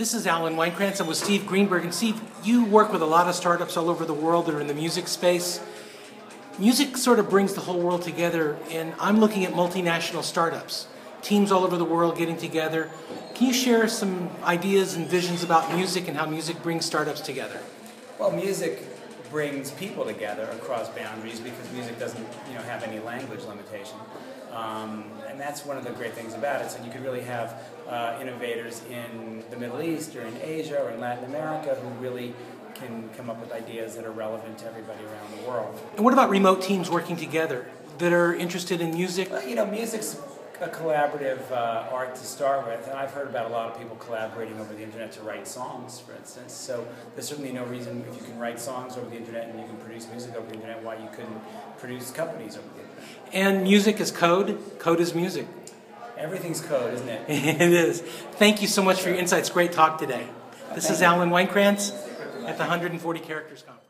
This is Alan Weinkrantz. I'm with Steve Greenberg. And Steve, you work with a lot of startups all over the world that are in the music space. Music sort of brings the whole world together, and I'm looking at multinational startups, teams all over the world getting together. Can you share some ideas and visions about music and how music brings startups together? Well, music brings people together across boundaries because music doesn't, you know, have any language limitation. Um, and that's one of the great things about it. So you could really have uh, innovators in the Middle East or in Asia or in Latin America who really can come up with ideas that are relevant to everybody around the world. And what about remote teams working together that are interested in music? Well, you know, music's a collaborative uh, art to start with, and I've heard about a lot of people collaborating over the internet to write songs, for instance. So there's certainly no reason if you can write songs over the internet and you can produce music over the internet, why you couldn't produce companies over the internet. And music is code. Code is music. Everything's code, isn't it? it is. Thank you so much for your insights. Great talk today. This Thank is. Alan Weinkrantz at the 140 Characters Conference.